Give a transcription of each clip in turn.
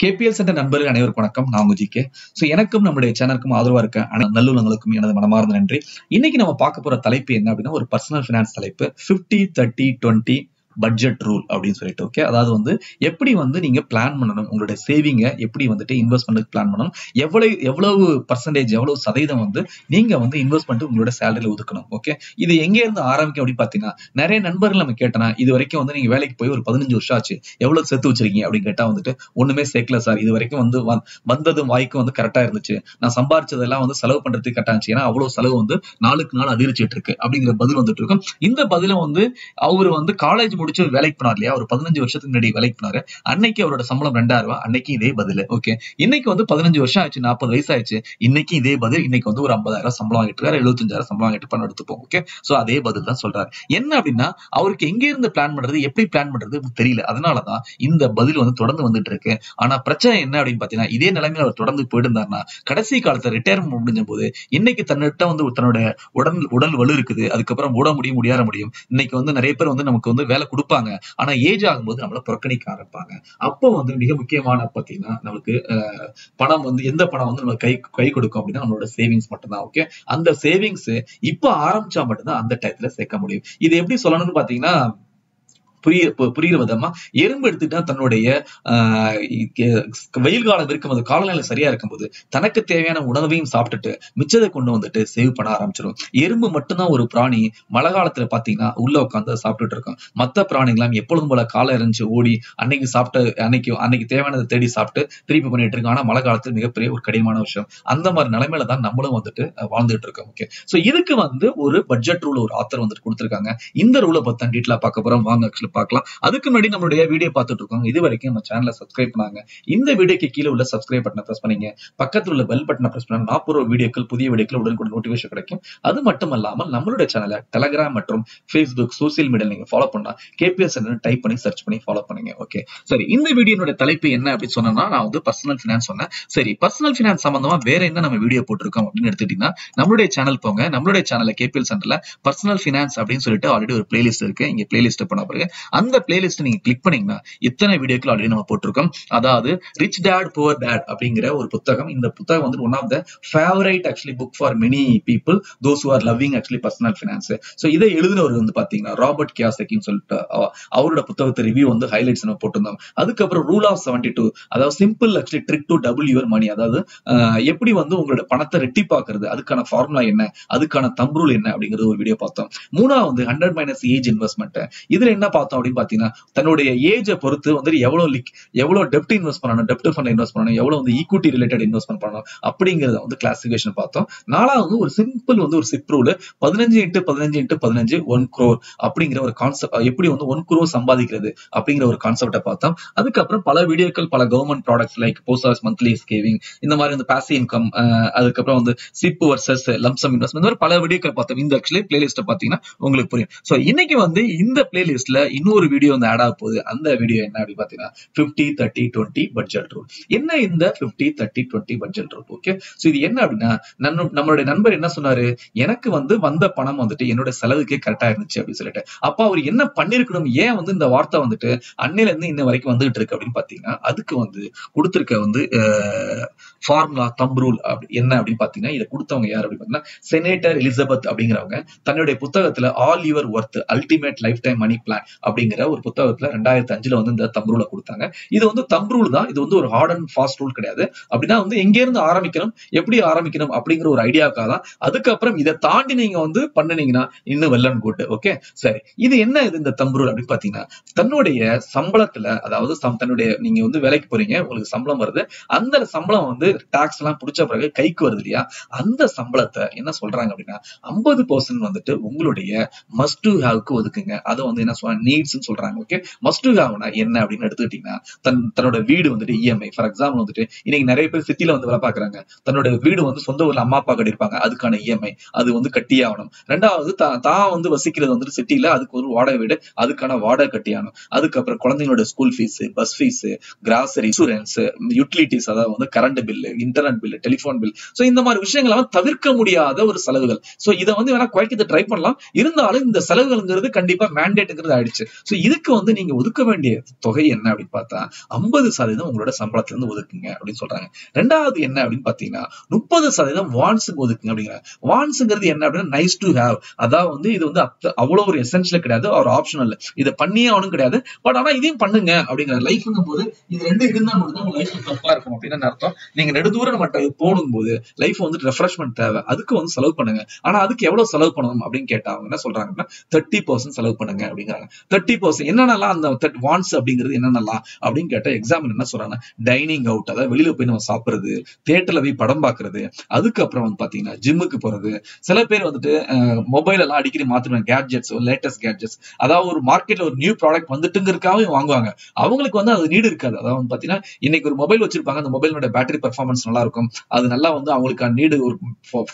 KPL சென்ற நண்பர்கள் அனைவருக்கும் வணக்கம். நான் உங்க ஜிகே ஸோ எனக்கும் நம்முடைய சேனலுக்கும் ஆதரவா இருக்க நல்லுள்ளங்களுக்கும் எனது மனமார்ந்த நன்றி. இன்னைக்கு நம்ம பார்க்க போற தலைப்பு என்ன அப்படின்னா ஒரு பர்சனல் ஃபினான்ஸ் தலைப்பு. 50 தேர்ட்டி டுவெண்ட்டி பட்ஜெட் ரூல் அப்படின்னு சொல்லிட்டு ஓகே அதாவது வந்து எப்படி வந்து நீங்க பிளான் பண்ணணும்? உங்களுடைய சேவிங்கை எப்படி வந்துட்டு இன்வெஸ்ட்மெண்ட்டுக்கு பிளான் பண்ணணும்? எவ்வளவு எவ்வளவு பர்சன்டேஜ் எவ்வளவு சதவீதம் வந்து நீங்க வந்து இன்வெஸ்ட்மெண்ட் உங்களோட சேலரியில ஒதுக்கணும் ஓகே இது எங்க இருந்து ஆரம்பிக்கும் அப்படின்னு பாத்தீங்கன்னா நிறைய நண்பர்கள் நம்ம கேட்டனா இது வரைக்கும் வந்து நீங்க வேலைக்கு போய் ஒரு பதினஞ்சு வருஷம் ஆச்சு எவ்வளவு சேர்த்து வச்சிருக்கீங்க அப்படின்னு கேட்டா வந்துட்டு ஒண்ணுமே சேர்க்கல சார் இது வரைக்கும் வந்து வந்ததும் வாய்க்கும் வந்து கரெக்டா இருந்துச்சு. நான் சம்பாரிச்சதெல்லாம் வந்து செலவு பண்றதுக்கு கரெக்டா இருந்துச்சு. ஏன்னா அவ்வளவு செலவு வந்து நாளுக்கு நாள் அதிகரிச்சிட்டு இருக்கு. அப்படிங்கிற பதில் வந்துட்டு இருக்கும். இந்த பதில வந்து அவர் வந்து காலேஜ் முடிச்சு வேலைக்கு போனார் இல்லையா? ஒரு பதினஞ்சு வருஷத்துக்கு முன்னாடி வேலைக்கு போனாரு. அன்னைக்கு அவரோட சம்பளம் ரெண்டாயிரம் ரூபாய் அன்னைக்கு இதே பதில். ஓகே இன்னைக்கு வந்து பதினஞ்சு வருஷம் ஆயிடுச்சு நாற்பது வயசு ஆயிடுச்சு இன்னைக்கு இதே பதில் இன்னைக்கு வந்து ஒரு ஐம்பதாயிரம் சம்பளம் வாங்கிட்டு இருக்காரு எழுபத்தஞ்சாயிரம் சம்பளம் வாங்கிட்டு பணம் எடுத்துப்போம் ஓகே சோ அதே பதில் தான் சொல்றாரு. என்ன அப்படின்னா அவருக்கு எங்க இருந்து பிளான் பண்றது எப்படி பிளான் பண்றது தெரியல. அதனாலதான் இந்த பதில் வந்து தொடர்ந்து வந்துட்டு இருக்கு. ஆனா பிரச்சனை என்ன அப்படின்னு பாத்தீங்கன்னா இதே நிலைமையில அவர் தொடர்ந்து போயிட்டு இருந்தாருன்னா கடைசி காலத்துல ரிட்டையர்மெண்ட் முடிஞ்ச போது இன்னைக்கு தன்னிட்ட வந்து தன்னோட உடல் உடல் வலு இருக்குது. அதுக்கப்புறம் ஓட முடியும் முடியாத முடியும். இன்னைக்கு வந்து நிறைய பேர் வந்து நமக்கு வந்து வேலை கொடுப்பாங்க. ஆனா ஏஜ் ஆகும்போது நம்மளை புறக்கணிக்க ஆரம்பிப்பாங்க. அப்போ வந்து மிக முக்கியமான பாத்தீங்கன்னா நம்மளுக்கு பணம் வந்து எந்த பணம் வந்து நம்ம கை கை கொடுக்கும் அப்படின்னா நம்மளோட சேவிங்ஸ் மட்டும்தான் ஓகே அந்த சேவிங்ஸ் இப்ப ஆரம்பிச்சா மட்டும்தான் அந்த டயத்துல சேர்க்க முடியும். இது எப்படி சொல்லணும்னு பாத்தீங்கன்னா புரிய பு- விதமா எறும்பு எடுத்துட்டா தன்னுடைய ஆஹ் வெயில் காலம் இருக்கும்போது காலநிலை சரியா இருக்கும்போது தனக்கு தேவையான உணவையும் சாப்பிட்டுட்டு மிச்சத்தை கொண்டு வந்துட்டு சேவ் பண்ண ஆரம்பிச்சிடும் எறும்பு மட்டும்தான் ஒரு பிராணி மழை காலத்துல பாத்தீங்கன்னா உள்ள உட்காந்து சாப்பிட்டுட்டு இருக்கும். மத்த பிராணிகளாம் எப்பொழுதும் போல காலை எறிஞ்சு ஓடி அன்னைக்கு சாப்பிட்ட அன்னைக்கு அன்னைக்கு தேவையானதை தேடி சாப்பிட்டு திருப்பி பண்ணிட்டு இருக்கோம் ஆனா மழை காலத்துல மிகப்பெரிய ஒரு கடினமான விஷயம். அந்த மாதிரி நிலைமையில தான் நம்மளும் வந்துட்டு வாழ்ந்துட்டு இருக்கோம். ஓகே சோ இதுக்கு வந்து ஒரு பட்ஜெட் ரூல் ஒரு ஆத்தர் வந்துட்டு கொடுத்துருக்காங்க. இந்த ரூலை பத்தி டீட்டெயிலா பார்க்க போறோம். வாங்க ஆக்சுவலி பார்க்கலாம். அதுக்கு முன்னாடி நம்மளுடைய வீடியோ பார்த்துட்டு இருக்கோம். இது வரைக்கும் நம்ம சேனலை சப்ஸ்கிரைப் பண்ணாங்க இந்த வீடியோக்கு கீழே உள்ள சப்ஸ்கிரைப் பட்டனை ப்ரெஸ் பண்ணீங்க. பக்கத்துல உள்ள பெல் பட்டனை ப்ரெஸ் பண்ணா நாற்பது வீடியோக்கள் புதிய வீடியோக்கள் உடனுக்குடன் நோட்டிஃபிகேஷன் கிடைக்கும். அது மட்டும் இல்லாமல் நம்மளுடைய சேனலை டெலகிராம் மற்றும் ஃபேஸ்புக் சோசியல் மீடியா நீங்க ஃபாலோ பண்ணா கேபிஎஸ் டைப் பண்ணி சர்ச் பண்ணி ஃபாலோ பண்ணுங்க. ஓகே சரி இந்த வீடியோனுடைய தலைப்பு என்ன அப்படின்னு சொன்னா நான் வந்து பர்சனல் ஃபினான்ஸ் சொன்னேன். சரி பர்சனல் ஃபினான்ஸ் சம்பந்தமா வேற என்ன நம்ம வீடியோ போட்டிருக்கோம் அப்படின்னு எடுத்துட்டீங்கன்னா நம்மளுடைய சேனல் போங்க. நம்மளுடைய சேனல்ல கேபிஎல் சென்டர்ல பர்சனல் ஃபினான்ஸ் அப்படின்னு சொல்லிட்டு ஆல்ரெடி ஒரு பிளேலிஸ்ட் இருக்கு. இங்க பிளேலிஸ்ட் பண்ண பிறகு அந்த பிளேலிஸ்ட் நீங்க கிளிக் பண்ணீங்கன்னா இத்தனை வீடியோக்கள் ஆல்ரெடி நம்ம போட்டிருக்கோம். அதாவது ரிச் டேட் புவர் டேட் அப்படிங்கிற ஒரு புத்தகம். இந்த புத்தகம் வந்து one of the favourite actually book for many people those are loving actually personal finance so இதை எழுதினவர் வந்து பாத்தீங்கன்னா ராபர்ட் கியாசக்கின்னு சொல்லிட்டு அவரோட புத்தகத்தை ரிவ்யூ வந்து ஹைலைட்ஸ் நம்ம போட்டிருந்தோம். அதுக்கப்புறம் ரூல் ஆஃப் செவன்டி டூ அதாவது simple actually trick to double your money அதாவது எப்படி வந்து உங்களோட பணத்தை ரெட்டிப்பாக்குறது அதுக்கான ஃபார்முலா என்ன அதுக்கான தம்ரூல் என்ன அப்படிங்கிறது ஒரு வீடியோ பார்த்தோம். மூணாவது ஹண்ட்ரட் மைனஸ் ஏஜ் இன்வெஸ்ட்மெண்ட் இதுல என்ன பார்த்தோம்? பார்த்தோம் அப்படின்னு பாத்தீங்கன்னா தன்னுடைய ஏஜை பொறுத்து வந்து எவ்வளவு லிக் எவ்வளவு டெப்ட் இன்வெஸ்ட் பண்ணணும் டெப்ட் ஃபண்ட் இன்வெஸ்ட் பண்ணணும் எவ்வளவு வந்து ஈக்விட்டி ரிலேட்டட் இன்வெஸ்ட்மெண்ட் பண்ணணும் அப்படிங்கறத வந்து கிளாசிபிகேஷன் பார்த்தோம். நாலாவது ஒரு சிம்பிள் வந்து ஒரு சிப் ரூல் பதினஞ்சு இன்ட்டு பதினஞ்சு இன்ட்டு பதினஞ்சு ஒன் குரோர் அப்படிங்கிற ஒரு கான்செப்ட் எப்படி வந்து ஒன் குரோர் சம்பாதிக்கிறது அப்படிங்கிற ஒரு கான்செப்டை பார்த்தோம். அதுக்கப்புறம் பல வீடியோக்கள் பல government products like post office monthly ஸ்கேவிங் இந்த மாதிரி வந்து பேசி இன்கம் அதுக்கப்புறம் வந்து சிப் வர்சஸ் லம்சம் இன்வெஸ்ட்மெண்ட் இந்த மாதிரி பல வீடியோக்கள் பார்த்தோம். இந்த ஆக்சுவலி பிளேலிஸ்ட்டை பார்த்தீங்கன்னா உங்களுக்கு புரியும். ஸோ இன்னைக்கு வந்து இந்த பிளேலிஸ்ட்ல இன்னொரு வீடியோ வந்து ஆட் ஆக போகுது. அந்த வீடியோ என்ன அப்படின்னு பார்த்தீங்கன்னா தேர்ட்டி டுவெண்ட்டி பட்ஜெட் ரூல் என்ன இந்த fifty thirty twenty budget rule okay so இது என்ன அப்படின்னா நம்மளுடைய நண்பர் என்ன சொன்னாரு? எனக்கு வந்து வந்த பணம் வந்துட்டு என்னோட செலவுக்கே கரெக்டா இருந்துச்சு அப்படின்னு சொல்லிட்டு. அப்ப அவர் என்ன பண்ணிருக்கணும்? ஏன் வந்து இந்த வார்த்தை வந்துட்டு அன்னையில இருந்து இன்ன வரைக்கும் வந்துகிட்டு இருக்கு அப்படின்னு பாத்தீங்கன்னா அதுக்கு வந்து கொடுத்திருக்க வந்து ஃபார்முலா தம் ரூல் அப்படி என்ன அப்படின்னு பாத்தீங்கன்னா இதை கொடுத்தவங்க யார் அப்படின்னு பாத்தீங்கன்னா செனேட்டர் எலிசபெத் அப்படிங்கிறவங்க தன்னுடைய புத்தகத்துல all your worth ultimate lifetime money plan அப்படிங்கிற ஒரு புத்தகத்துல ரெண்டாயிரத்தி அஞ்சுல வந்து இந்த தம் ரூலை கொடுத்தாங்க. இது வந்து தம் ரூல் தான். இது வந்து ஒரு ஹார்ட் அண்ட் ஃபாஸ்ட் ரூல் கிடையாது. அப்படின்னா வந்து எங்க இருந்து ஆரம்பிக்கணும் எப்படி ஆரம்பிக்கணும் அப்படிங்கிற ஒரு ஐடியாக்காக தான். அதுக்கப்புறம் இதை தாண்டி நீங்க வந்து பண்ணுனீங்கன்னா இன்னும் வெல் அண்ட் குட் ஓகே சரி. இது என்ன இது இந்த தம் ரூல் அப்படின்னு பாத்தீங்கன்னா தன்னுடைய சம்பளத்துல அதாவது சம்- தன்னுடைய நீங்க வந்து வேலைக்கு போறீங்க உங்களுக்கு சம்பளம் வருது. அந்த சம்பளம் வந்து டாக்ஸ் எல்லாம் புடிச்ச பிறகு கைக்கு வருது இல்லையா? அந்த சம்பளத்தை என்ன சொல்றாங்க அப்படின்னா ஐம்பது பர்சன்ட் வந்துட்டு உங்களுடைய மஸ்ட் டு ஒதுக்குங்க. அதை வந்து என்ன சொல்றாங்க நீட்ஸ் சொல்றாங்க ஓகே மஸ்ட் டு ஹாவ்னா என்ன அப்படின்னு எடுத்துக்கிட்டீங்கன்னா தன் தன்னோட வீடு வந்துட்டு இஎம்ஐ ஃபார் எக்ஸாம்பிள் வந்துட்டு இன்னைக்கு நிறைய பேர் சிட்டில வந்து வேலை பாக்குறாங்க தன்னோட வீடு வந்து சொந்த ஊர்ல அம்மா அப்பா கட்டிருப்பாங்க அதுக்கான இஎம்ஐ அது வந்து கட்டியே ஆகணும். ரெண்டாவது தான் வந்து வசிக்கிறது வந்துட்டு சிட்டில அதுக்கு ஒரு வாடகை வீடு அதுக்கான வாடகை கட்டி ஆகணும். அதுக்கப்புறம் குழந்தைங்களோட school fees bus fees grocery insurance utilities அதாவது வந்து current bill internet bill telephone bill so இந்த மாதிரி விஷயங்கள் எல்லாம் தவிர்க்க முடியாத ஒரு செலவுகள். சோ இதை வந்து வேணா குறைக்கிறது ட்ரை பண்ணலாம். இருந்தாலும் இந்த செலவுகள்ங்கிறது கண்டிப்பா மேண்டேட்டுங்கிறது ஆயிடுச்சு. ஸோ இதுக்கு வந்து நீங்க ஒதுக்க வேண்டிய தொகை என்ன அப்படின்னு பார்த்தா ஐம்பது சதவீதம் உங்களோட சம்பளத்துல இருந்து ஒதுக்குங்க அப்படின்னு சொல்றாங்க. ரெண்டாவது என்ன அப்படின்னு பாத்தீங்கன்னா முப்பது சதவீதம் வான்ஸுக்கு ஒதுக்குங்க அப்படிங்கிறாங்க வான்ஸுங்கிறது என்ன அப்படின்னா நைஸ் டு ஹேவ் அதாவது வந்து இது வந்து அவ்வளவு ஒரு எசென்ஷியல் கிடையாது ஒரு ஆப்ஷனல் இதை பண்ணியே அவனும் கிடையாது. பட் ஆனா இதையும் பண்ணுங்க அப்படிங்கிற லைஃப்ங்கும் போது இது ரெண்டு இருந்தா மட்டும் உங்க லைஃப் தப்பா இருக்கும் அப்படின்னு அர்த்தம். நீங்க நெடுதூரம் மட்டும் போடும் போது லைஃப் வந்து ரெஃப்ரெஷ்மெண்ட் தேவை. அதுக்கு வந்து செலவு பண்ணுங்க. ஆனா அதுக்கு எவ்வளவு செலவு பண்ணணும் அப்படின்னு கேட்டா அவங்க என்ன சொல்றாங்கன்னா தேர்ட்டி பர்சன்ட் செலவு பண்ணுங்க அப்படிங்கிறாங்க. தேர்ட்டி பர்சன்ட் என்னென்னலாம் அந்த வான்ஸ் அப்படிங்கிறது என்னென்னலாம் அப்படின்னு கேட்டா எக்ஸாம் என்ன சொல்றாங்க டைனிங் அவுட் அதாவது வெளியில போய் நம்ம சாப்பிடுறது தியேட்டர்ல போய் படம் பாக்குறது அதுக்கப்புறம் வந்து பாத்தீங்கன்னா ஜிம்முக்கு போறது. சில பேர் வந்துட்டு மொபைல் எல்லாம் அடிக்கடி மாத்துறாங்க கேட்ஜெட்ஸ் லேட்டஸ்ட் கேட்ஜெட்ஸ் அதாவது ஒரு மார்க்கெட்ல ஒரு நியூ ப்ராடக்ட் வந்துட்டுங்கிறதுக்காக வாங்குவாங்க. அவங்களுக்கு வந்து அது நீடு இருக்காது. அதாவது வந்து பாத்தீங்கன்னா இன்னைக்கு ஒரு மொபைல் வச்சிருப்பாங்க அந்த மொபைலோட பேட்டரி பெர்ஃபார்மன்ஸ் நல்லா இருக்கும் அது நல்லா வந்து அவங்களுக்கான நீடு ஒரு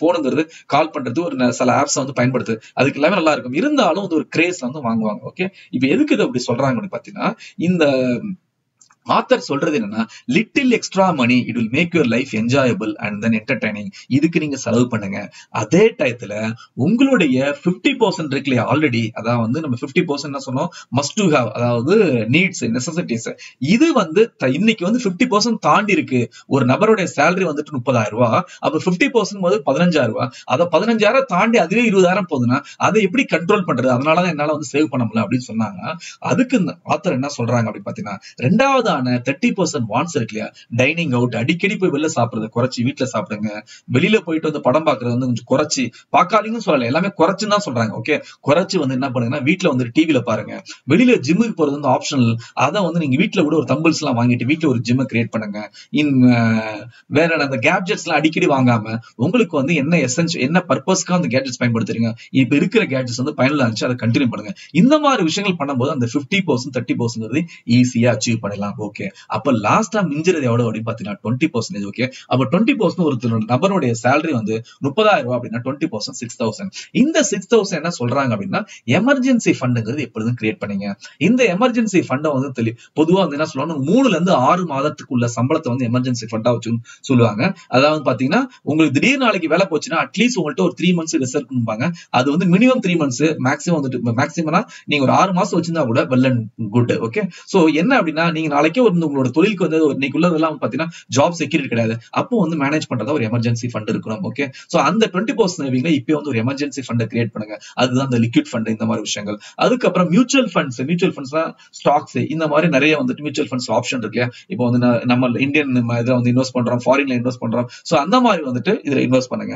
போனுங்கிறது கால் பண்றது ஒரு சில ஆப்ஸ் வந்து பயன்படுத்து. அதுக்கு எல்லாமே நல்லா இருக்கும் இருந்தாலும் அது ஒரு கிரேஸ் வந்து வாங்குவாங்க ஓகே இப்ப எதுக்கு இது அப்படி சொல்றாங்க பாத்தீங்கன்னா இந்த ஆத்தர் சொல்றது என்னன்னா little extra money it will make your life enjoyable and then entertaining இதுக்கு நீங்க செலவு பண்ணுங்க. அதே டயத்துல உங்களுடைய 50% பர்சன்ட் இருக்கு இல்லையா ஆல்ரெடி அதாவது வந்து நம்ம 50% பர்சன்ட் என்ன சொன்னோம் மஸ்ட் டு ஹாவ் அதாவது நீட்ஸ் நெசசிட்டிஸ் இது வந்து இன்னைக்கு வந்து 50% பர்சன்ட் தாண்டி இருக்கு. ஒரு நபருடைய சேலரி வந்துட்டு முப்பதாயிரம் ரூபாய் அப்ப 50% பர்சன்ட் போது பதினஞ்சாயிரம் ரூபாய் அதை பதினஞ்சாயிரம் தாண்டி அதுவே இருபதாயிரம் போகுதுன்னா அதை எப்படி கண்ட்ரோல் பண்றது? அதனாலதான் என்னால வந்து சேவ் பண்ண முடியல அப்படின்னு சொன்னாங்க. அதுக்கு இந்த ஆத்தர் என்ன சொல்றாங்க அப்படின்னு பாத்தீங்கன்னா ரெண்டாவது ரெண்டாவதான தேர்ட்டி பர்சன்ட் வான்ஸ் இருக்கு இல்லையா? டைனிங் அவுட் அடிக்கடி போய் வெளில சாப்பிடுறது குறைச்சி வீட்டுல சாப்பிடுங்க. வெளியில போயிட்டு வந்து படம் பாக்குறது வந்து கொஞ்சம் குறைச்சி பாக்காதீங்கன்னு சொல்லல எல்லாமே குறைச்சுன்னு தான் சொல்றாங்க ஓகே குறைச்சு வந்து என்ன பண்ணுங்கன்னா வீட்டுல வந்து டிவியில பாருங்க. வெளியில ஜிம்முக்கு போறது வந்து ஆப்ஷனல் அதை வந்து நீங்க வீட்டுல கூட ஒரு தம்பிள்ஸ் எல்லாம் வாங்கிட்டு வீட்டுல ஒரு ஜிம்மை கிரியேட் பண்ணுங்க. இன் வேற அந்த கேட்ஜெட்ஸ் எல்லாம் அடிக்கடி வாங்காம உங்களுக்கு வந்து என்ன எசன்ஸ் என்ன பர்பஸ்க்காக அந்த கேட்ஜெட்ஸ் பயன்படுத்துறீங்க? இப்ப இருக்கிற கேட்ஜெட்ஸ் வந்து பயனுள்ள இருந்துச்சு அதை கண்டினியூ பண்ணுங்க. இந்த மாதிரி விஷயங்கள் பண்ணும்போது அந்த 50% பர்சன்ட் தேர்ட்டி பர்சன்ட் ஈஸியா அச்சீவ் பண்ணலாம் ஓகே அப்ப லாஸ்டா மிஞ்சிறது எவ்வளவு அப்படின்னு பாத்தீங்கன்னா டுவெண்ட்டி பர்சன்டேஜ் ஓகே அப்ப டுவெண்ட்டி பர்சன்ட் ஒரு நபருடைய சேலரி வந்து முப்பதாயிரம் ரூபாய் அப்படின்னா டுவெண்ட்டி பர்சன்ட் சிக்ஸ் தௌசண்ட் இந்த சிக்ஸ் தௌசண்ட் என்ன சொல்றாங்க அப்படின்னா எமர்ஜென்சி ஃபண்டுங்கிறது எப்பொழுதும் கிரியேட் பண்ணீங்க? இந்த எமர்ஜென்சி ஃபண்டை வந்து தெளி பொதுவா வந்து என்ன சொல்லுவாங்க மூணுல இருந்து ஆறு மாதத்துக்குள்ள சம்பளத்தை வந்து எமர்ஜென்சி ஃபண்டா வச்சு சொல்லுவாங்க. அதாவது பாத்தீங்கன்னா உங்களுக்கு திடீர் நாளைக்கு வேலை போச்சுன்னா அட்லீஸ்ட் உங்கள்ட்ட ஒரு த்ரீ மந்த்ஸ் ரிசர்வ் பண்ணுவாங்க அது வந்து மினிமம் த்ரீ மந்த்ஸ் மேக்ஸிமம் வந்துட்டு மேக்ஸிமம்னா நீங்க ஒரு ஆறு மாசம் வச்சிருந்தா கூட well and good okay so என்ன அப்படின்னா நீங்க நாளைக்கு ஒரு உங்களோட தொழிலுக்கு வந்து இன்னைக்கு உள்ளதெல்லாம் பாத்தீங்கன்னா ஜாப் செக்யூரிட்டி கிடையாது. அப்போ வந்து மேனேஜ் பண்றதா ஒரு எமர்ஜென்சி ஃபண்ட் இருக்கணும். ஓகே சோ அந்த டுவெண்ட்டி பர்சன்ட் சேவிங்ல இப்போ வந்து ஒரு எமர்ஜென்சி ஃபண்டை கிரியேட் பண்ணுங்க. அதுதான் அந்த லிக்விட் ஃபண்ட் இந்த மாதிரி விஷயங்கள். அதுக்கப்புறம் மியூச்சுவல் ஃபண்ட்ஸ் மியூச்சுவல் ஃபண்ட்ஸ்னா ஸ்டாக்ஸ் இந்த மாதிரி நிறைய வந்துட்டு மியூச்சுவல் ஃபண்ட்ஸ் ஆப்ஷன் இருக்கு இல்லையா? இப்போ வந்து நம்ம இந்தியன் இதை வந்து இன்வெஸ்ட் பண்றோம் ஃபாரின்ல இன்வெஸ்ட் பண்றோம். சோ அந்த மாதிரி வந்துட்டு இதுல இன்வெஸ்ட் பண்ணுங்க.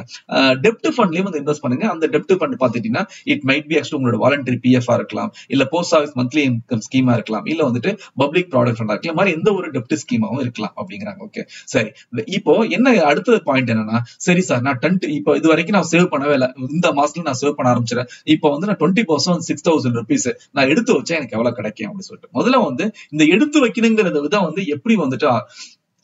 டெப்ட் ஃபண்ட்லயும் வந்து இன்வெஸ்ட் பண்ணுங்க. அந்த டெப்ட் ஃபண்ட் பாத்துட்டீங்கன்னா இட் மைட் பி ஆக்சுவலி உங்களோட வாலண்டரி பிஎஃப் இருக்கலாம். இல்ல போஸ்ட் ஆஃபீஸ் மந்த்லி இன்கம் ஸ்கீமா இருக்கலாம். இல்ல வந்துட்டு பப்ளிக் ப்ராடக்ட் ஃபண்டா இருக்கலாம் மாதிரி எந்த ஒரு டெப்ட் ஸ்கீமாவும் இருக்கலாம் அப்படிங்கிறாங்க. ஓகே சரி. இப்போ என்ன அடுத்தது பாயிண்ட் என்னன்னா சரி சார் நான் டென்ட் இப்போ இது வரைக்கும் நான் சேவ் பண்ணவே இல்லை. இந்த மாசத்துல நான் சேவ் பண்ண ஆரம்பிச்சிடறேன் இப்போ வந்து நான் twenty percent six thousand rupees நான் எடுத்து வச்சேன் எனக்கு எவ்வளவு கிடைக்கும் அப்படின்னு சொல்லிட்டு. முதல்ல வந்து இந்த எடுத்து வைக்கணுங்கிறத விதம் வந்து எப்படி வந்துட்டு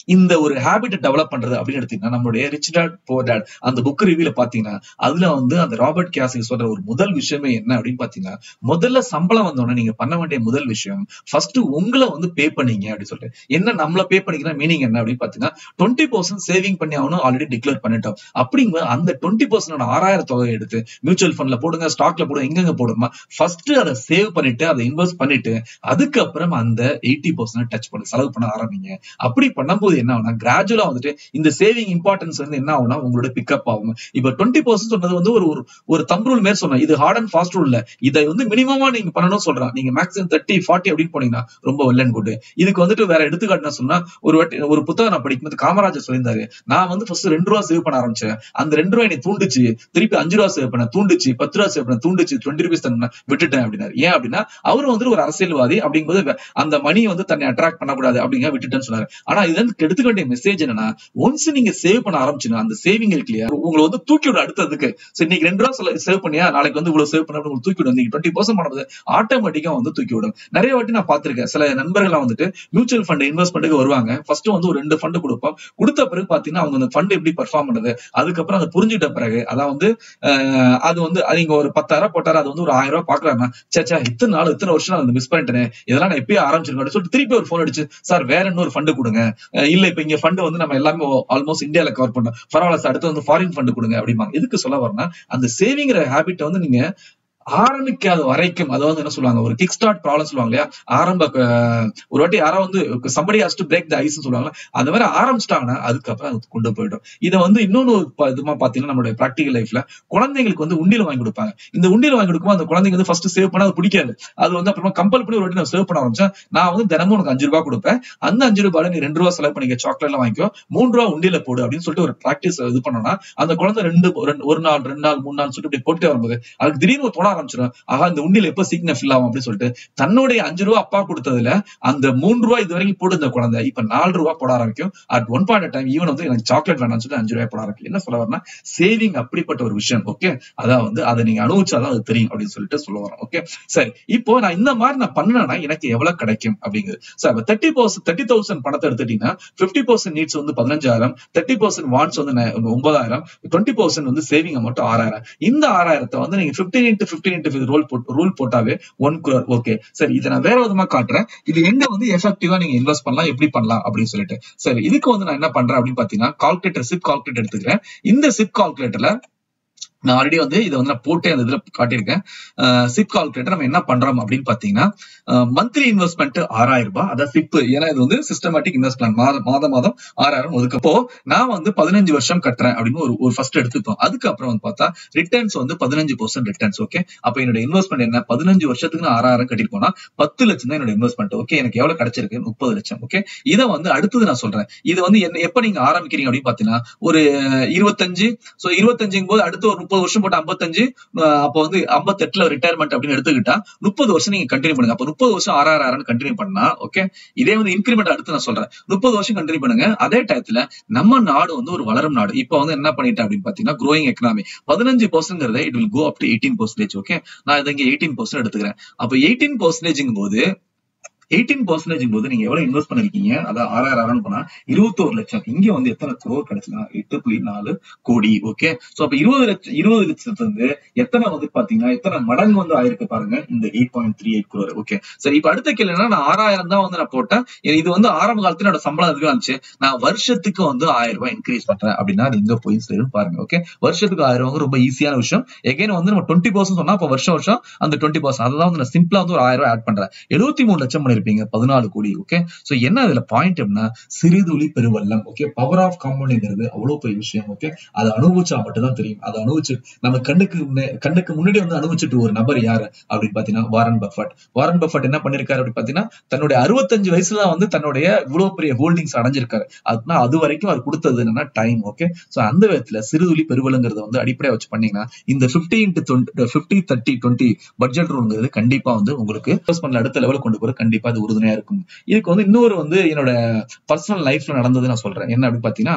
இந்த ஒரு ஹேபிட்டை டெவலப் பண்றது அப்படின்னு எடுத்தீங்கன்னா நம்மளுடைய ரிச் டேட் போர் டேட் அந்த புக் ரிவ்யூல பாத்தீங்கன்னா அதுல வந்து அந்த ராபர்ட் கேசி சொல்ற ஒரு முதல் விஷயமே என்ன அப்படின்னு பாத்தீங்கன்னா முதல்ல சம்பளம் வந்தோடனே நீங்க பண்ண வேண்டிய முதல் விஷயம் ஃபர்ஸ்ட் உங்களை வந்து பே பண்ணீங்க அப்படின்னு சொல்லிட்டு. என்ன நம்மள பே பண்ணிக்கிற மீனிங் என்ன அப்படின்னு பாத்தீங்கன்னா டுவெண்ட்டி பர்சன்ட் சேவிங் பண்ணி ஆகணும் ஆல்ரெடி டிக்ளேர் பண்ணிட்டோம். அப்படிங்கும்போது அந்த டுவெண்ட்டி பர்சன்டோட ஆறாயிரம் தொகை எடுத்து மியூச்சுவல் ஃபண்ட்ல போடுங்க ஸ்டாக்ல போடுங்க எங்கெங்க போடுமா ஃபர்ஸ்ட் அதை சேவ் பண்ணிட்டு அதை இன்வெஸ்ட் பண்ணிட்டு அதுக்கப்புறம் அந்த எயிட்டி பர்சன்ட் டச் பண்ணி செலவு பண்ண ஆரம்பிங்க. அப்படி பண்ணும்போது என்ன ஆகும்னா கிராஜுவலா வந்துட்டு இந்த சேவிங் இம்பார்ட்டன்ஸ் வந்து என்ன ஆகும்னா உங்களோட பிக்கப் ஆகும். இப்ப டுவெண்ட்டி பர்சன்ட் சொன்னது வந்து ஒரு ஒரு தம் ரூல் மாரி சொன்னேன். இது ஹார்ட் அண்ட் ஃபாஸ்ட் ரூல் இல்ல. இதை வந்து மினிமமா நீங்க பண்ணணும் சொல்றான். நீங்க மேக்ஸிமம் தேர்ட்டி ஃபார்ட்டி அப்படின்னு போனீங்கன்னா ரொம்ப வெல் அண்ட் குட் இதுக்கு வந்துட்டு வேற எடுத்துக்காட்டுனா சொன்னா ஒரு வாட்டி ஒரு புத்தகம் நான் படிக்கும்போது காமராஜர் சொல்லியிருந்தாரு நான் வந்து ஃபர்ஸ்ட் ரெண்டு ரூபா சேவ் பண்ண ஆரம்பிச்சேன். அந்த ரெண்டு ரூபாய் என்னை தூண்டுச்சு. திருப்பி அஞ்சு ரூபா சேவ் பண்ண தூண்டுச்சு. பத்து ரூபா சேவ் பண்ண தூண்டுச்சு. டுவெண்ட்டி ருபீஸ் தந்தேன் விட்டுட்டேன் அப்படின்னாரு. ஏன் அப்படின்னா அவரும் வந்து ஒரு அரசியல்வாதி அப்படிங்கும்போது அந்த மணி வந்து தன்னை அட்ராக்ட் பண்ணக்கூடாது அப்படிங்க விட்டுட்டேன்னு சொன்னாரு. ஆனா இது வந்து எடுத்துக்க வேண்டிய மெசேஜ் என்னன்னா ஒன்ஸ் நீங்க சேவ் பண்ண ஆரம்பிச்சுன்னா அந்த சேவிங் இருக்கு இல்லையா? உங்களை வந்து தூக்கி விட அடுத்ததுக்கு. இன்னைக்கு ரெண்டு ரூபா சேவ் பண்ணியா? நாளைக்கு வந்து இவ்வளவு சேவ் பண்ண உங்களுக்கு தூக்கி விடும் நீங்க டுவெண்ட்டி பர்சன்ட் பண்ணும்போது ஆட்டோமேட்டிக்கா வந்து தூக்கி விடும். நிறைய வாட்டி நான் பாத்திருக்கேன் சில நண்பர்கள் வந்துட்டு மியூச்சுவல் ஃபண்ட் இன்வெஸ்ட்மெண்ட்டுக்கு வருவாங்க. ஃபர்ஸ்ட் வந்து ஒரு ரெண்டு ஃபண்ட் கொடுப்போம் கொடுத்த பிறகு பாத்தீங்கன்னா அவங்க அந்த ஃபண்ட் எப்படி பெர்ஃபார்ம் பண்ணுது? அதுக்கப்புறம் அதை புரிஞ்சுட்ட பிறகு அதான் வந்து அது வந்து நீங்க ஒரு பத்தாயிரம் போட்டாரு அது வந்து ஒரு ஆயிரம் ரூபாய் பாக்குறாங்க சேச்சா இத்தனை நாள் இத்தனை வருஷம் நான் மிஸ் பண்ணிட்டேன் இதெல்லாம் நான் எப்பயும் ஆரம்பிச்சிருக்கேன் அப்படின்னு சொல்லிட்டு திருப்பி ஒரு ஃபோன் அடிச்சு சார் வேற இன்னொரு ஃபண்டு கொடுங்க. இல்ல இப்ப இங்க ஃபண்ட் வந்து நம்ம எல்லாமே ஆல்மோஸ்ட் இந்தியால கவர் பண்ணோம். பரவாயில்ல சார் அடுத்து வந்து ஃபாரின் ஃபண்ட் கொடுங்க அப்படிமா எதுக்கு சொல்ல வரேன்னா அந்த சேவிங்கிற ஹேபிட் வந்து நீங்க ஆரம்பிக்காத வரைக்கும் அதாவது என்ன சொல்லுவாங்க ஒரு கிக் ஸ்டார்ட் ப்ராப்ளம் சொல்லுவாங்க இல்லையா? ஆரம்ப ஒரு வாட்டி யாரோ வந்து somebody has to break the ice சொல்லுவாங்க அந்த மாதிரி ஆரம்பிச்சிட்டாங்கன்னா அதுக்கப்புறம் அது கொண்டு போயிடும். இதை வந்து இன்னொன்னு ஒரு இதுமா பாத்தீங்கன்னா நம்மளுடைய ப்ராக்டிகல் லைஃப்ல குழந்தைங்களுக்கு வந்து உண்டியில் வாங்கி கொடுப்பாங்க. இந்த உண்டியில் வாங்கி கொடுக்கும்போது அந்த குழந்தைங்க வந்து ஃபர்ஸ்ட் சேவ் பண்ண அது பிடிக்காது. அது வந்து அப்புறமா கம்பல் பண்ணி ஒரு வாட்டி நான் சேவ் பண்ண ஆரம்பிச்சேன். நான் வந்து தினமும் உனக்கு அஞ்சு ரூபாய் கொடுப்பேன். அந்த அஞ்சு ரூபாயில நீ ரெண்டு ரூபா செலவு பண்ணிக்க சாக்லேட்லாம் வாங்கிக்கோ. மூணு ரூபா உண்டியல போடு அப்படின்னு சொல்லிட்டு ஒரு பிராக்டிஸ் இது பண்ணோம்னா அந்த குழந்தை ரெண்டு ரெண்டு- ஒரு நாள் ரெண்டு நாள் மூணு நாள் சொல்லிட்டு இப்படி போட்டு வரும்போது அதுக்கு திடீர்னு ஒரு தோண ஆரம்பிச்சிடும் ஆஹா இந்த உண்டியல் எப்ப சீக்கிரம் ஃபில் ஆகும் அப்படின்னு சொல்லிட்டு தன்னுடைய அஞ்சு ரூபா அப்பா கொடுத்ததுல அந்த மூணு ரூபாய் இது வரைக்கும் போட்டு இந்த குழந்தை. இப்ப நாலு ரூபா போட ஆரம்பிக்கும். At one point time even வந்து எனக்கு சாக்லேட் வேணாம்னு சொல்லி அஞ்சு ரூபாய் போட ஆரம்பிக்கும். என்ன சொல்ல வரேன்னா சேவிங் அப்படிப்பட்ட ஒரு விஷயம் ஓகே அதான் வந்து அதை நீங்க அனுபவிச்சாதான் அது தெரியும் அப்படின்னு சொல்லிட்டு சொல்ல வரேன் ஓகே சரி இப்போ நான் இந்த மாதிரி நான் பண்ணனா எனக்கு எவ்வளவு கிடைக்கும் அப்படிங்குது. சார் இப்போ தேர்ட்டி பர்சன்ட் தேர்ட்டி தௌசண்ட் பணத்தை எடுத்துட்டீங்கன்னா பிப்டி பர்சன்ட் நீட்ஸ் வந்து பதினஞ்சாயிரம் தேர்ட்டி பர்சன்ட் வான்ஸ் வந்து ஒன்பதாயிரம் டுவெண்ட்டி பர்சன்ட் வந்து சேவிங் அமௌண்ட் ஆறாயிரம். இந்த ஆறாயிரத்தை வந்து நீங்க fifteen into fifteen into rule rule போட்டாவே ஒன் குரோர் ஓகே சரி இதை நான் வேற விதமா காட்டுறேன். இது எங்க வந்து எஃபெக்டிவா நீங்க இன்வெஸ்ட் பண்ணலாம் எப்படி பண்ணலாம் அப்படின்னு சொல்லிட்டு. சரி இதுக்கு வந்து நான் என்ன பண்றேன் அப்படின்னு பாத்தீங்கன்னா கால்குலேட்டர் சிப் கால்குலேட்டர் எடுத்துக்கிறேன். இந்த சிப் கால்குலேட்டர்ல நான் ஆல்ரெடி வந்து இதை வந்து நான் போட்டே அந்த இதுல காட்டியிருக்கேன். சிப் கால்குலேட்டர் நம்ம என்ன பண்றோம் அப்படின்னு பாத்தீங்கன்னா மந்த்லி இன்வெஸ்ட்மெண்ட் ஆறாயிரம் ரூபாய். அதான் சிப் ஏன்னா இது வந்து சிஸ்டமேட்டிக் இன்வெஸ்ட் பிளான் மாதம் மாதம் ஆறாயிரம் ஒதுக்கப்போ நான் வந்து பதினஞ்சு வருஷம் கட்டுறேன் அப்படின்னு ஒரு ஒரு ஃபர்ஸ்ட் எடுத்துப்போம் அதுக்கப்புறம் வந்து பார்த்தா ரிட்டர்ன்ஸ் வந்து பதினஞ்சு பர்சன்ட் ரிட்டர்ன்ஸ் ஓகே அப்ப என்னோட இன்வெஸ்ட்மெண்ட் என்ன? பதினஞ்சு வருஷத்துக்கு நான் ஆறாயிரம் கட்டிட்டு போனா பத்து லட்சம் தான் என்னோட இன்வெஸ்ட்மெண்ட் ஓகே எனக்கு எவ்வளவு கிடைச்சிருக்கு? முப்பது லட்சம் ஓகே இதை வந்து அடுத்தது நான் சொல்றேன். இது வந்து என்ன எப்ப நீங்க ஆரம்பிக்கிறீங்க அப்படின்னு பாத்தீங்கன்னா ஒரு இருபத்தஞ்சு சோ இருபத்தஞ்சுங்கும் போது அடுத்து ஒரு முப்பது வருஷம் போட்டு ஐம்பத்தஞ்சு அப்போ வந்து ஐம்பத்தெட்டுல ரிட்டையர்மெண்ட் அப்படின்னு எடுத்துக்கிட்டா முப்பது வருஷம் நீங்க கண்டினியூ பண்ணுங்க. அப்போ முப்பது வருஷம் ஆறு ஆறு ஆறுன்னு கண்டினியூ பண்ணா ஓகே இதே வந்து இன்கிரிமெண்ட் அடுத்து நான் சொல்றேன். முப்பது வருஷம் கண்டினியூ பண்ணுங்க. அதே டயத்துல நம்ம நாடு வந்து ஒரு வளரும் நாடு. இப்போ வந்து என்ன பண்ணிட்டேன் அப்படின்னு பாத்தீங்கன்னா க்ரோயிங் எக்கனாமி பதினஞ்சு பர்சன்ட்ங்கிறத it will go up to eighteen percentage okay நான் இதை இங்க எயிட்டீன் பர்சன்ட் எடுத்துக்கிறேன். அப்போ எயிட்டீன் பர்சன்டேஜ்ங்கும் போது எயிட்டீன் பர்சன்டேஜ் போது நீங்க எவ்வளவு இன்வெஸ்ட் பண்ணிருக்கீங்க? அதான் ஆறாயிரம் ஆறாயிரம் போனா இருபத்தோரு லட்சம். இங்க வந்து எத்தனை குரோர் கிடைச்சுனா எட்டு புள்ளி நாலு கோடி. ஓகே சோ அப்ப இருபது லட்சம் இருபது லட்சத்துல இருந்து எத்தனை வந்து பாத்தீங்கன்னா எத்தனை மடங்கு வந்து ஆயிருக்கு பாருங்க? இந்த eight point three eight crore okay சரி இப்ப அடுத்த கேள்வி நான் ஆறாயிரம் தான் வந்து நான் போட்டேன். இது வந்து ஆரம்ப காலத்துல என்னோட சம்பளம் அதுக்கு இருந்துச்சு நான் வருஷத்துக்கு வந்து ஆயிரம் ரூபாய் இன்க்ரீஸ் பண்றேன் அப்படின்னா அது எங்க போய் சேரும் பாருங்க. ஓகே வருஷத்துக்கு ஆயிரம் ரூபாய் ரொம்ப ஈஸியான விஷயம். எகைன் வந்து நம்ம டுவெண்ட்டி பர்சன்ட் சொன்னா அப்ப வருஷம் வருஷம் அந்த டுவெண்ட்டி பர்சன்ட் அதான் வந்து நான் சிம்பிளா வந்து ஒரு ஆயிரம் ரூபாய் ஆட் பண்றேன். எழுபத்தி மூணு லட்சம் இருப்பீங்க பதினாலு கோடி ஓகே சோ என்ன அதுல பாயிண்ட் அப்படின்னா சிறுதுளி பெருவெல்லம் ஓகே பவர் ஆஃப் காம்பவுண்டிங்கிறது அவ்வளவு பெரிய விஷயம் ஓகே அதை அனுபவிச்சா மட்டும் தான் தெரியும். அதை அனுபவிச்சு நம்ம கண்ணுக்கு முன்னே- கண்ணுக்கு முன்னாடி வந்து அனுபவிச்சுட்டு ஒரு நபர் யாரு? அப்படின்னு பாத்தீங்கன்னா வாரன் பஃபட் வாரன் பஃபட் என்ன பண்ணிருக்காரு அப்படின்னு பாத்தீங்கன்னா தன்னுடைய அறுபத்தஞ்சு வயசுல வந்து தன்னுடைய இவ்வளவு பெரிய ஹோல்டிங்ஸ் அடைஞ்சிருக்காரு. அதுனா அது வரைக்கும் அவர் கொடுத்தது என்னன்னா டைம் ஓகே சோ அந்த விதத்துல சிறுதுளி பெருவெள்ளங்கிறத வந்து அடிப்படையா வச்சு பண்ணீங்கன்னா இந்த fifty into fifty thirty twenty budget ரூல்ங்கிறது கண்டிப்பா வந்து உங்களுக்கு அடுத்த லெவலுக்கு கொண்டு போற கண்டிப்பா அது உறுதுணையா இருக்கும். இதுக்கு வந்து இன்னொரு வந்து என்னோட பர்சனல் லைஃப்ல நடந்தது நான் சொல்றேன். என்ன அப்படின்னு பாத்தீங்கன்னா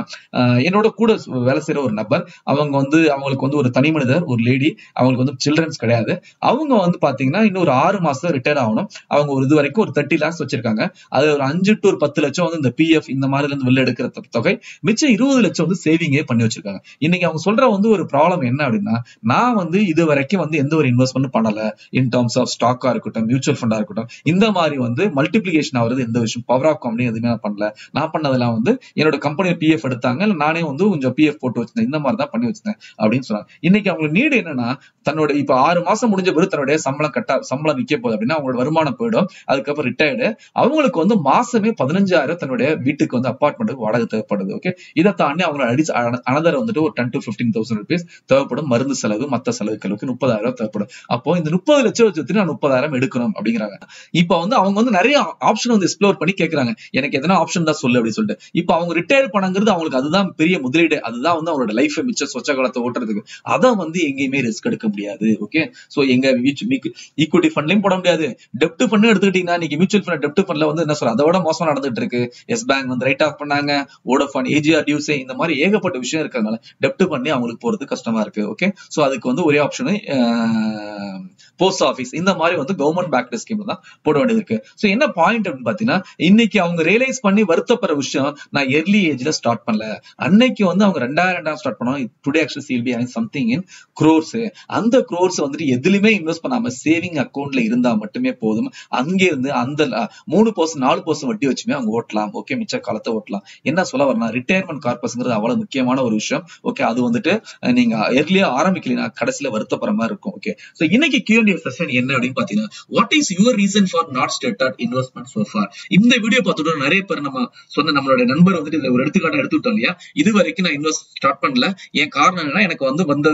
என்னோட கூட வேலை செய்யற ஒரு நபர் அவங்க வந்து அவங்களுக்கு வந்து ஒரு தனி மனிதர் ஒரு லேடி அவங்களுக்கு வந்து சில்ட்ரன்ஸ் கிடையாது. அவங்க வந்து பாத்தீங்கன்னா இன்னும் ஒரு ஆறு மாசம் ரிட்டையர் ஆகணும். அவங்க ஒரு இது வரைக்கும் ஒரு தேர்ட்டி லேக்ஸ் வச்சிருக்காங்க. அது ஒரு அஞ்சு டு ஒரு பத்து லட்சம் வந்து இந்த பிஎஃப் இந்த மாதிரில இருந்து வெளில எடுக்கிற தொகை மிச்சம் இருபது லட்சம் வந்து சேவிங்கே பண்ணி வச்சிருக்காங்க. இன்னைக்கு அவங்க சொல்ற வந்து ஒரு ப்ராப்ளம் என்ன அப்படின்னா நான் வந்து இது வரைக்கும் வந்து எந்த ஒரு இன்வெஸ்ட்மெண்ட் பண்ணல. இன் டர்ம்ஸ் ஆஃப் ஸ்டாக்கா இருக்கட்டும் மியூச்சுவல் ஃபண்டா இருக்கட்டும் இந்த மாதிரி வந்து வந்து மல்டிபிளிகேஷன் ஆகுறது எந்த விஷயம்? பவர் ஆஃப் கம்பெனி எதுவுமே நான் பண்ணல. நான் பண்ணதெல்லாம் வந்து என்னோட கம்பெனி பிஎஃப் எடுத்தாங்க. இல்லை நானே வந்து கொஞ்சம் பிஎஃப் போட்டு வச்சிருந்தேன். இந்த மாதிரி தான் பண்ணி வச்சிருந்தேன் அப்படின்னு சொன்னாங்க. இன்னைக்கு அவங்களுக்கு நீடு என்னன்னா தன்னோட இப்ப ஆறு மாசம் முடிஞ்ச பிறகு தன்னுடைய சம்பளம் கட்ட சம்பளம் நிக்க போகுது அப்படின்னா அவங்களோட வருமானம் போயிடும். அதுக்கப்புறம் ரிட்டையர்டு அவங்களுக்கு வந்து மாசமே பதினஞ்சாயிரம் தன்னுடைய வீட்டுக்கு வந்து அப்பார்ட்மெண்ட்டுக்கு வாடகை தேவைப்படுது. ஓகே இதை தாண்டி அவங்க அடிச்சு அனதர் வந்துட்டு ஒரு ten to fifteen thousand rupees தேவைப்படும். மருந்து செலவு மத்த செலவுகளுக்கு முப்பதாயிரம் தேவைப்படும். அப்போ இந்த முப்பது லட்சம் வச்சு நான் முப்பதாயிரம் எடுக்கணும் அப்படிங்கிறாங்க. இப்ப வந்து அவங்க வந்து நிறைய ஆப்ஷன் வந்து எக்ஸ்ப்ளோர் பண்ணி கேக்குறாங்க. எனக்கு எதனா ஆப்ஷன் தான் சொல்லு அப்படின்னு சொல்லிட்டு. இப்போ அவங்க ரிட்டையர் பண்ணங்கிறது அவங்களுக்கு அதுதான் பெரிய முதலீடு. அதுதான் வந்து அவங்களோட லைஃப் மிச்ச சொச்ச காலத்தை ஓட்டுறதுக்கு. அதை வந்து எங்கேயுமே ரிஸ்க் எடுக்க முடியாது. ஓகே ஸோ எங்க ஈக்விட்டி ஃபண்ட்லையும் போட முடியாது. டெப்ட் ஃபண்ட் எடுத்துக்கிட்டீங்கன்னா இன்னைக்கு மியூச்சுவல் ஃபண்ட் டெப்ட் ஃபண்ட்ல வந்து என்ன சொல்ற? அதோட மோசமா நடந்துட்டு இருக்கு. எஸ் பேங்க் வந்து ரைட் ஆஃப் பண்ணாங்க. வோடோஃபோன் ஏஜிஆர் டியூஸ் இந்த மாதிரி ஏகப்பட்ட விஷயம் இருக்கிறதுனால டெப்ட் பண்ணி அவங்களுக்கு போறது கஷ்டமா இருக்கு. ஓகே சோ அதுக்கு வந்து ஒரே ஆப்ஷனு போஸ்ட் ஆஃபீஸ் இந்த மாதிரி வந்து கவர்மெண்ட் பேக்டு ஸ்கீம் தான் போட வேண்டியது இருக்கு. ஸோ என்ன பாயிண்ட் அப்படின்னு பாத்தீங்கன்னா இன்னைக்கு அவங்க ரியலைஸ் பண்ணி வருத்தப்படுற விஷயம் நான் எர்லி ஏஜ்ல ஸ்டார்ட் பண்ணல. அன்னைக்கு வந்து அவங்க ரெண்டாயிரம் ரெண்டாயிரம் ஸ்டார்ட் பண்ணோம். Today actually still be something in crores அந்த க்ரோர்ஸ் வந்துட்டு எதுலையுமே இன்வெஸ்ட் பண்ணாம சேவிங் அக்கௌண்ட்ல இருந்தா மட்டுமே போதும். அங்கே இருந்து அந்த மூணு பர்சன்ட் நாலு பர்சன்ட் வட்டி வச்சுமே அவங்க ஓட்டலாம். ஓகே மிச்ச காலத்தை ஓட்டலாம். என்ன சொல்ல வரலாம் ரிட்டையர்மெண்ட் கார்பஸ்ங்கிறது அவ்வளவு முக்கியமான ஒரு விஷயம். ஓகே அது வந்துட்டு நீங்க எர்லியா ஆரம்பிக்கலாம் கடைசியில வருத்தப்படுற மாதிரி இருக்கும். ஓகே சோ இன்னைக்கு Q&A செஷன் என்ன அப்படின்னு பாத்தீங்கன்னா what is your reason for not that investment so far இந்த வீடியோ பார்த்துட்டு நிறைய பேர் நம்ம சொன்ன நம்மளோட நண்பர் வந்துட்டு இதை ஒரு எடுத்துக்காட்டு எடுத்துட்டோம் இல்லையா? இது வரைக்கும் நான் இன்வெஸ்ட் ஸ்டார்ட் பண்ணல. என் காரணம் என்னன்னா எனக்கு வந்து வந்த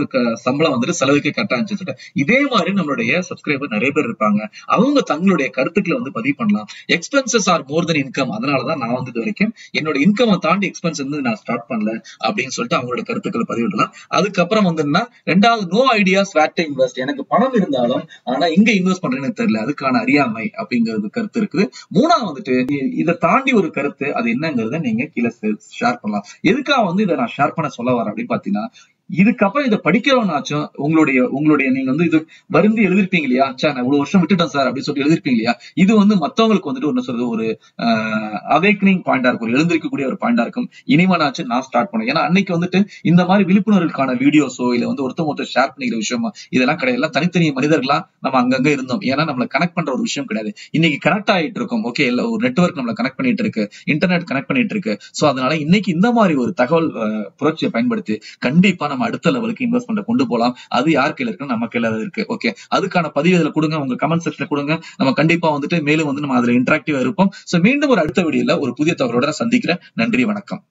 சம்பளம் வந்துட்டு செலவுக்கு கரெக்டா இருந்துச்சு. இதே மாதிரி நம்மளுடைய சப்ஸ்கிரைபர் நிறைய பேர் இருப்பாங்க. அவங்க தங்களுடைய கருத்துக்களை வந்து பதிவு பண்ணலாம். Expenses are more then income அதனாலதான் நான் வந்து இது வரைக்கும் என்னோட இன்கம் தாண்டி எக்ஸ்பென்ஸ் வந்து நான் ஸ்டார்ட் பண்ணல அப்படின்னு சொல்லிட்டு அவங்களோட கருத்துக்களை பதிவிடலாம் அதுக்கப்புறம் வந்துன்னா ரெண்டாவது நோ ஐடியாஸ் வேட் இன்வெஸ்ட் எனக்கு பணம் இருந்தாலும் ஆனா எங்க இன்வெஸ்ட் பண்றேன்னு தெரியல. அதுக்கான அறியாமை அப்படிங்கிறது கருத்து இருக்குது. மூணாவது வந்துட்டு இதை தாண்டி ஒரு கருத்து அது என்னங்கிறத நீங்க கீழே ஷேர் பண்ணலாம். எதுக்காக வந்து இதை நான் ஷேர் பண்ண சொல்ல வரேன் அப்படின்னு பாத்தீங்கன்னா இதுக்கப்புறம் இதை படிக்கிறவனாச்சும் உங்களுடைய உங்களுடைய நீங்க வந்து இது வருந்து எழுதிருப்பீங்க இல்லையா? சா நான் இவ்வளவு வருஷம் விட்டுட்டேன் சார் அப்படின்னு சொல்லிட்டு எழுதிருப்பீங்க இல்லையா? இது வந்து மத்தவங்களுக்கு வந்துட்டு என்ன சொல்றது ஒரு அவேக்னிங் பாயிண்டா இருக்கும். ஒரு எழுந்திருக்கக்கூடிய ஒரு பாயிண்டா இருக்கும். இனிமனாச்சும் நான் ஸ்டார்ட் பண்ணுவேன் ஏன்னா அன்னைக்கு வந்துட்டு இந்த மாதிரி விழிப்புணர்வுக்கான வீடியோஸோ இல்ல வந்து ஒருத்தவங்க ஒருத்தர் ஷேர் பண்ணிக்கிற விஷயமா இதெல்லாம் கிடையாது. எல்லாம் தனித்தனி மனிதர்களா நம்ம அங்கங்க இருந்தோம். ஏன்னா நம்மள கனெக்ட் பண்ற ஒரு விஷயம் கிடையாது. இன்னைக்கு கனெக்ட் ஆயிட்டு இருக்கோம். ஓகே இல்ல ஒரு நெட்வொர்க் நம்மள கனெக்ட் பண்ணிட்டு இருக்கு. இன்டர்நெட் கனெக்ட் பண்ணிட்டு இருக்கு. சோ அதனால இன்னைக்கு இந்த மாதிரி ஒரு தகவல் அஹ், புரட்சியை பயன்படுத்தி கண்டிப்பா நம்ம அடுத்த லெவலுக்கு இன்வெஸ்ட்மெண்ட் கொண்டு போகலாம் அது யார் கையில இருக்கு நம்ம கையில இருக்கு. ஓகே அதுக்கான பதிவு இதுல கொடுங்க. உங்க கமெண்ட் செக்ஷன்ல கொடுங்க. நம்ம கண்டிப்பா வந்துட்டு மேலும் வந்து நம்ம அதுல இன்டராக்டிவா இருப்போம். சோ மீண்டும் ஒரு அடுத்த வீடியோல ஒரு புதிய தகவலோட சந்திக்கிறேன். நன்றி வணக்கம்.